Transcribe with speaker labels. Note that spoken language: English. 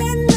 Speaker 1: friend.